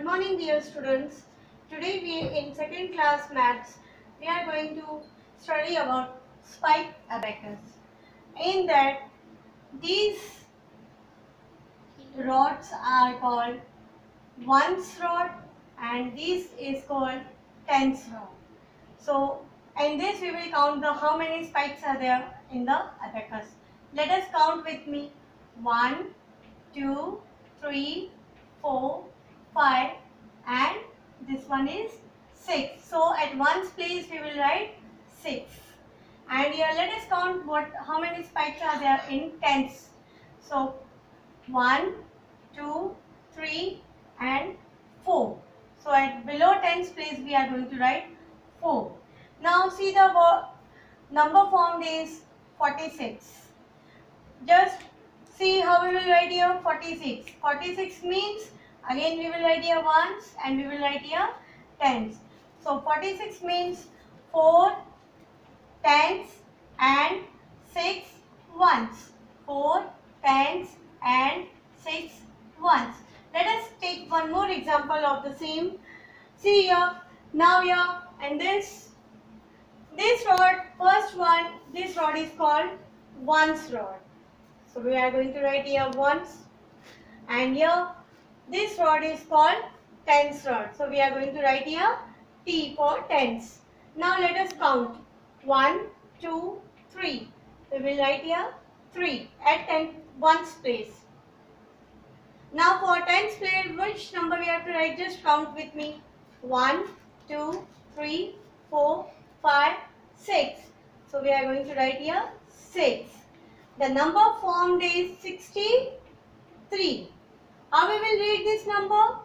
Good morning dear students. Today we are in second class maths we are going to study about spike abacus. In that these rods are called ones rod and this is called tens rod. So in this we will count the how many spikes are there in the abacus. Let us count with me. One, two, three, four, 5 and this one is 6. So at ones place we will write 6. And here let us count what how many spikes are there in tens. So 1, 2, 3 and 4. So at below tens place we are going to write 4. Now see the number formed is 46. Just see how we will write here 46. 46 means Again we will write here ones and we will write here tens. So 46 means 4 tens and 6 ones. 4 tens and 6 ones. Let us take one more example of the same. See here, now here and this, this rod, first one, this rod is called ones rod. So we are going to write here ones and here this rod is called tens rod. So we are going to write here T for tens. Now let us count. 1, 2, 3. We will write here 3 at 10 ones place. Now for tens place, which number we have to write? Just count with me. 1, 2, 3, 4, 5, 6. So we are going to write here 6. The number formed is 63. How we will read this number?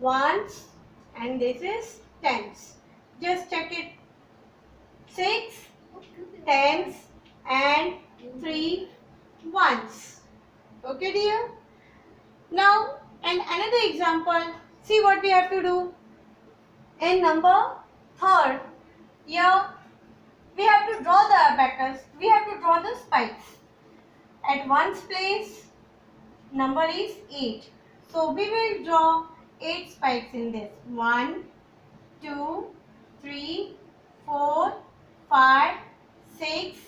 Ones and this is tens. Just check it. Six, tens and three ones. Okay dear? Now and another example. See what we have to do. In number third, here we have to draw the abacus. We have to draw the spikes. At ones place, number is 8. So we will draw 8 spikes in this. 1, 2, 3, 4, 5, 6,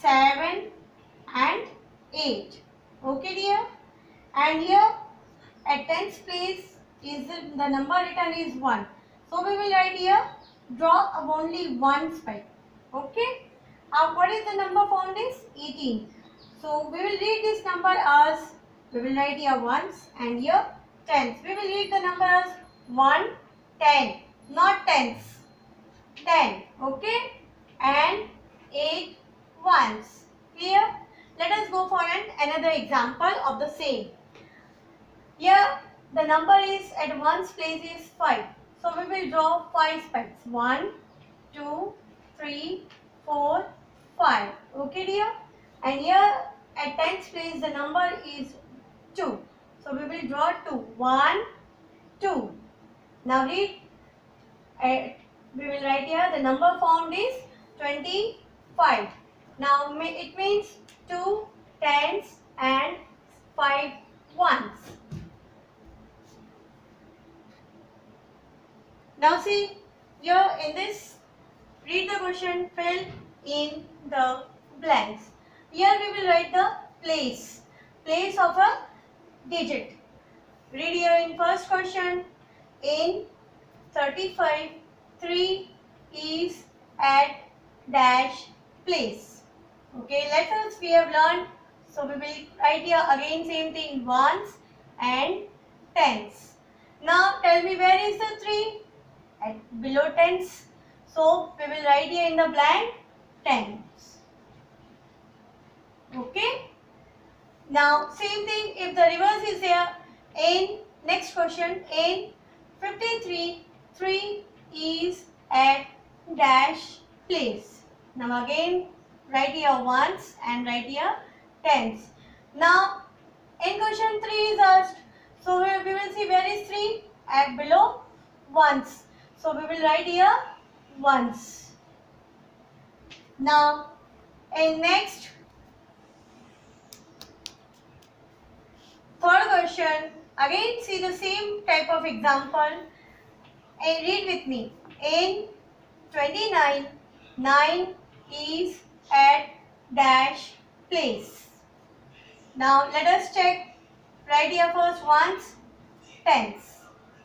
7 and 8. Okay dear? And here at 10th place is the, number written is 1. So we will write here draw only one spike. Okay? Uh, what is the number found is 18. So we will read this number as we will write here ones and here tens. We will read the numbers 1, 10, not tens. 10, okay? And 8 ones. Clear? Let us go for an another example of the same. Here the number is at ones place is 5. So we will draw 5 spikes. 1, 2, 3, 4, 5. Okay dear? And here at tens place the number is 2. So we will draw 2. 1, 2. Now read. Uh, we will write here the number formed is 25. Now it means 2 tens and 5 ones. Now see here in this read the question fill in the blanks. Here we will write the place place of a digit. Read here in first question. In 35, 3 is at dash place. Okay, letters we have learned. So we will write here again same thing ones and tens. Now tell me where is the 3? At below tens. So we will write here in the blank tens. Okay. Now same thing if the reverse is there in next question in 53 3 is at dash place. Now again write here ones and write here tens. Now in question 3 is asked so we will see where is 3 at below ones. So we will write here ones. Now in next Third question, Again see the same type of example. And read with me. In 29, 9 is at dash place. Now let us check. Write here first ones, tens.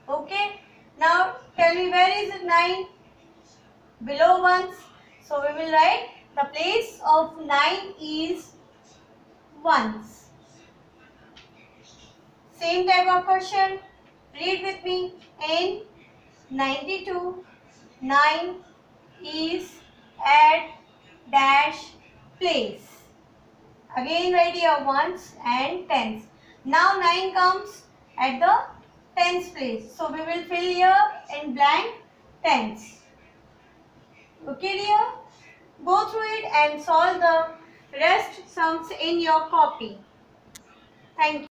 Okay. Now tell me where is 9? Below ones. So we will write the place of 9 is ones. Same type of question. Read with me. In 92, 9 is at dash place. Again write here ones and tens. Now 9 comes at the tens place. So we will fill here in blank tens. Okay dear? Go through it and solve the rest sums in your copy. Thank you.